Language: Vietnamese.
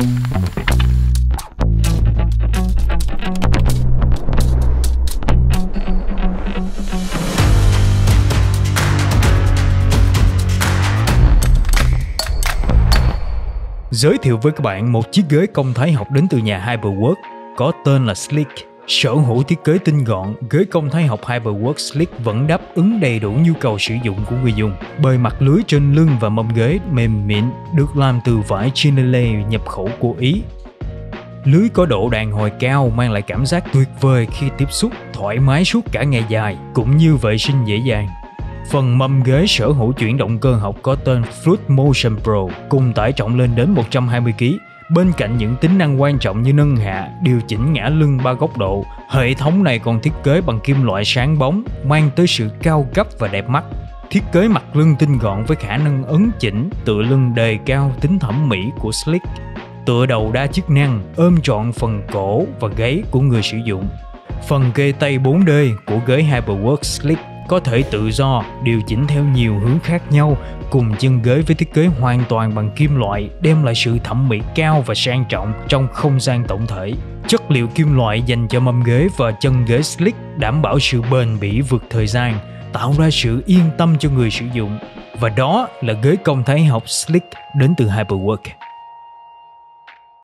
Giới thiệu với các bạn một chiếc ghế công thái học đến từ nhà Hyperwork, có tên là Sleek. Sở hữu thiết kế tinh gọn, ghế công thái học Hyperwork Slick vẫn đáp ứng đầy đủ nhu cầu sử dụng của người dùng. Bề mặt lưới trên lưng và mâm ghế mềm mịn được làm từ vải chinele nhập khẩu của Ý. Lưới có độ đàn hồi cao mang lại cảm giác tuyệt vời khi tiếp xúc, thoải mái suốt cả ngày dài, cũng như vệ sinh dễ dàng. Phần mâm ghế sở hữu chuyển động cơ học có tên Fluid Motion Pro cùng tải trọng lên đến 120kg. Bên cạnh những tính năng quan trọng như nâng hạ, điều chỉnh ngã lưng ba góc độ, hệ thống này còn thiết kế bằng kim loại sáng bóng, mang tới sự cao cấp và đẹp mắt. Thiết kế mặt lưng tinh gọn với khả năng ấn chỉnh, tựa lưng đề cao tính thẩm mỹ của Slick. Tựa đầu đa chức năng, ôm trọn phần cổ và gáy của người sử dụng. Phần kê tay 4D của ghế Hyperworks Slick có thể tự do điều chỉnh theo nhiều hướng khác nhau cùng chân ghế với thiết kế hoàn toàn bằng kim loại đem lại sự thẩm mỹ cao và sang trọng trong không gian tổng thể. Chất liệu kim loại dành cho mâm ghế và chân ghế slick đảm bảo sự bền bỉ vượt thời gian, tạo ra sự yên tâm cho người sử dụng. Và đó là ghế công thái học slick đến từ Hyperwork.